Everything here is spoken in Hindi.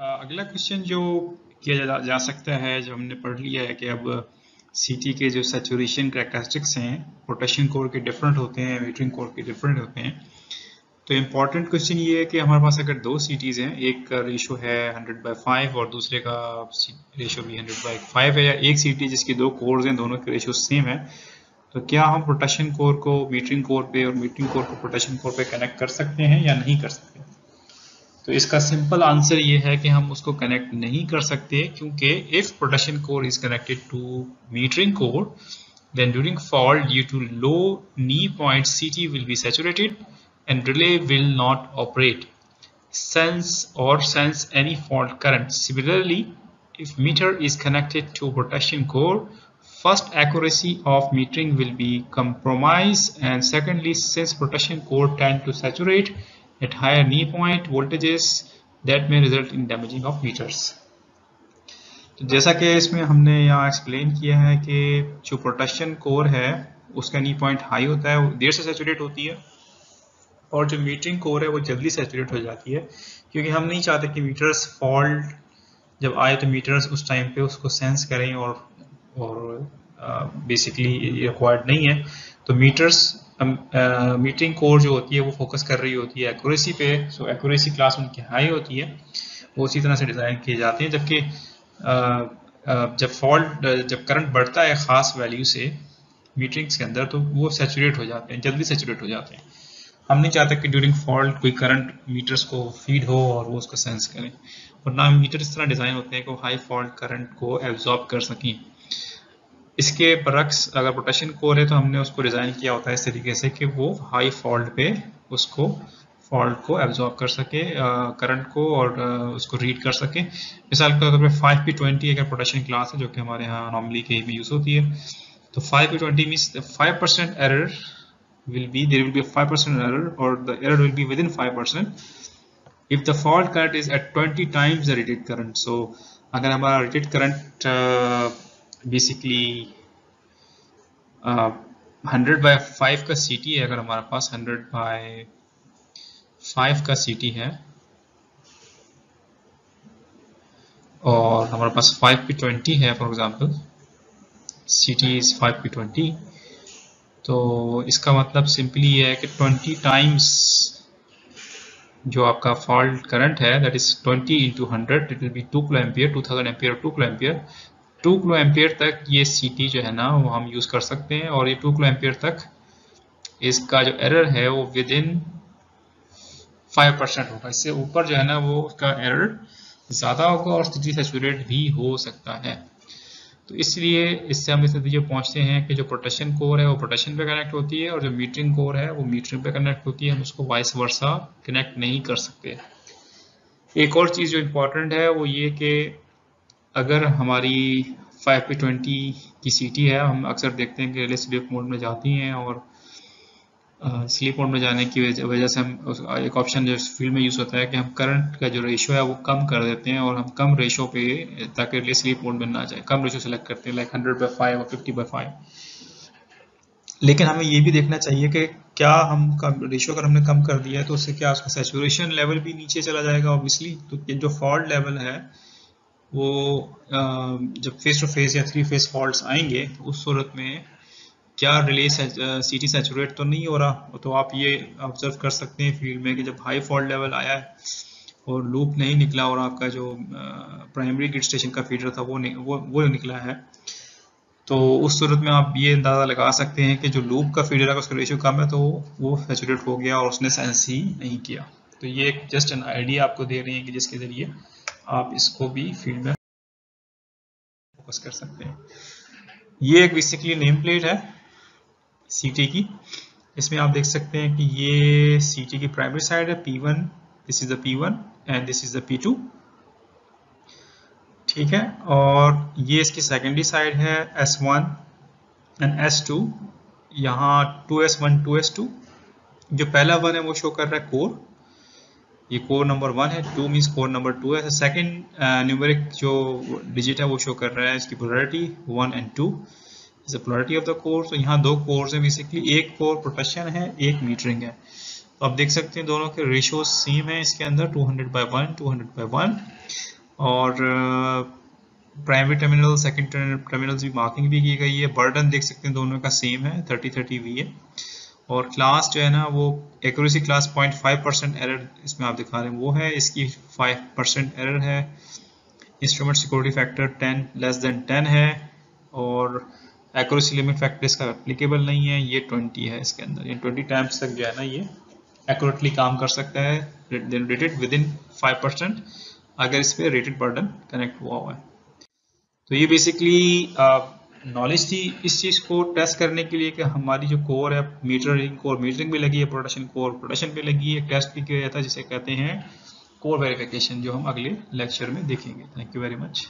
अगला क्वेश्चन जो किया जा, जा सकता है जो हमने पढ़ लिया है कि अब सीटी के जो सेचुरेशन करेक्टरिस्टिक्स हैं पोटेशियम कोर के डिफरेंट होते हैं मीटरिंग कोर के डिफरेंट होते हैं। तो इंपॉर्टेंट क्वेश्चन ये है कि हमारे पास अगर दो सीटीज़ हैं एक का रेशो है 100 बाई फाइव और दूसरे का रेशो भी 100 बाई फाइव है या एक सीटी जिसकी दो कोर्स हैं दोनों के रेशो सेम है तो क्या हम प्रोटेक्शन कोर को मीटरिंग कोर पे और मीटरिंग कोर को प्रोटेक्शन कोर पे कनेक्ट कर सकते हैं या नहीं कर सकते? तो इसका सिंपल आंसर ये है कि हम उसको कनेक्ट नहीं कर सकते क्योंकि if production core is connected to metering core then during fall due to low knee point CT will be saturated and relay will not operate sense और sense any fault current similarly if meter is connected to protection core first accuracy of metering will be compromise and secondly sense protection core ten to saturate at higher knee point voltages that may result in damaging of meters तो जैसा कि इसमें हमने यहाँ एक्सप्लेन किया है कि जो प्रोटेक्शन कोर है, उसका नी पॉइंट हाई होता है देर से सेचुरेट होती है, और जो मीटरिंग कोर है, वो जल्दी सेचुरेट हो जाती है, क्योंकि हम नहीं चाहते कि मीटर्स फॉल्ट जब आए तो मीटर्स उस टाइम पे उसको सेंस करें और और बेसिकली रिक्वायर्ड नहीं है। तो मीटर्स मीटरिंग कोर जो होती है, वो फोकस कर रही होती है एक्यूरेसी पे सो एक्यूरेसी क्लास उनकी हाई होती है। वो उसी तरह से डिज़ाइन किए जाते हैं, जबकि जब फॉल्ट जब करंट बढ़ता है ख़ास वैल्यू से मीटरिंग्स के अंदर तो वो सेचुरेट हो जाते हैं, जल्दी सेचुरेट हो जाते हैं। हम नहीं चाहते कि ड्यूरिंग फॉल्ट कोई करंट मीटर्स को फ़ीड हो और वो उसको सेंस करें। और ना मीटर इस तरह डिज़ाइन होते हैं कि हाई फॉल्ट करंट को एब्जॉर्ब कर सकें। इसके बरक्स अगर प्रोटेक्शन कोर है तो हमने उसको डिज़ाइन किया होता है इस तरीके से कि वो हाई फॉल्ट पे उसको फॉल्ट को एब्जॉर्ब कर सके करंट को और उसको रीड कर सके। मिसाल के तौर पर फाइव पी ट्वेंटी अगर प्रोटेक्शन क्लास है जो कि हमारे यहाँ नॉर्मली के में यूज़ होती है तो five P twenty means five percent error will be there will be a 5% error or the error will be within 5% if the fault current is at 20 times the rated current. So अगर हमारा rated current uh, uh, 100 by 5 का CT है अगर हमारे पास 100 by 5 का CT है। और हमारे पास 5 p 20 है for example CT is 5 p 20 तो इसका मतलब सिंपली ये है कि 20 टाइम्स जो आपका फॉल्ट करंट है that is 20 into hundred it will be two kilo ampere two thousand ampere two kilo ampere two kilo ampere तक ये सीटी जो है ना, वो हम यूज़ कर सकते हैं और ये टू किलो एम्पियर तक इसका जो एरर है वो विद इन फाइव परसेंट होगा। इससे ऊपर जो है ना, वो उसका एरर ज़्यादा होगा और सिटी सेचुरेट भी हो सकता है। तो इसलिए इससे हम इस नतीजे पहुँचते हैं कि जो प्रोटेक्शन कोर है, वो प्रोटेक्शन पे कनेक्ट होती है और जो मीटरिंग कोर है, वो मीटरिंग पे कनेक्ट होती है। हम उसको वाइस वर्सा कनेक्ट नहीं कर सकते। एक और चीज़ जो इम्पोर्टेंट है, वो ये कि अगर हमारी फाइव पे ट्वेंटी की सीटी है, हम अक्सर देखते हैं कि रिले स्लीप मोड में जाती हैं और स्लीप मोड में जाने की वजह से हम एक ऑप्शन जो फ़ील्ड में यूज़ होता है कि हम करंट का जो रेशो है वो कम कर देते हैं और हम कम रेशो पे, ताकि रिले स्लीप मोड में ना जाए। कम रेशो सेलेक्ट करते हैं लाइक हंड्रेड बाई फाइव और फिफ्टी बाई फाइव लेकिन हमें ये भी देखना चाहिए कि क्या हम कम रेशो अगर हमने कम कर दिया है तो उससे क्या उसका सेचुरेशन लेवल भी नीचे चला जाएगा ऑब्वियसली तो जो फॉल्ट लेवल है वो जब फेस टू फेस या थ्री फेस फॉल्ट आएँगे तो उस सूरत में क्या रिले सी सेचुरेट तो नहीं हो रहा? तो आप ये ऑब्ज़र्व कर सकते हैं फ़ील्ड में कि जब हाई फॉल्ट लेवल आया है और लूप नहीं निकला और आपका जो प्राइमरी ग्रिड स्टेशन का फीडर था वो वो वो निकला है तो उस सूरत में आप ये अंदाज़ा लगा सकते हैं कि जो लूप का फीडर है उसका रेशियो कम है तो वो सेचुरेट हो गया और उसने सेंस ही नहीं किया। तो ये एक जस्ट एन आइडिया आपको दे रही है कि जिसके ज़रिए आप इसको भी फ़ील्ड में फोकस कर सकते हैं। ये एक बेसिकली नेम प्लेट है सीटी की। इसमें आप देख सकते हैं कि ये सीटी की प्राइमरी साइड है P one this is the P1 and this is the P2 ठीक है, और ये इसकी सेकेंडरी साइड है S one and S two यहाँ 2S1 2S2 जो पहला वन है, वो शो कर रहा है कोर ये कोर नंबर वन है two means core number two है। सेकेंड न्यूमेरिक जो डिजिट है, वो शो कर रहा है इसकी polarity one and two is polarity of the core तो यहाँ दो कोर्स हैं बेसिकली एक कोर प्रोटेक्शन है, एक मीटरिंग है। तो आप देख सकते हैं दोनों के रेशो सेम है इसके अंदर 200 by one two by one और प्राइमरी टर्मिनल सेकेंड टर्मिनल्स भी मार्किंग भी की गई है। बर्डन देख सकते हैं दोनों का सेम है 30 30 वी है। और क्लास जो है ना, वो एक्यूरेसी क्लास 0.5 परसेंट एरर इसमें आप दिखा रहे हैं। वो है, इसकी 5 परसेंट एरर है। Instrument security factor 10 less than 10 है। और एक्यूरेसी लिमिट फैक्टर इसका एप्लीकेबल नहीं है, ये 20 है इसके अंदर। ये 20 टाइम्स तक जो है ना, ये एक्यूरेटली काम कर सकता है। Rated within five percent अगर इस पर रेटेड बर्डन कनेक्ट हुआ हुआ है। तो ये बेसिकली नॉलेज थी इस चीज़ को टेस्ट करने के लिए कि हमारी जो कोर है मीटरिंग कोर मीटरिंग भी लगी है प्रोडक्शन कोर प्रोडक्शन भी लगी है टेस्ट भी किया जाता है, जिसे कहते हैं कोर वेरिफिकेशन जो हम अगले लेक्चर में देखेंगे। Thank you very much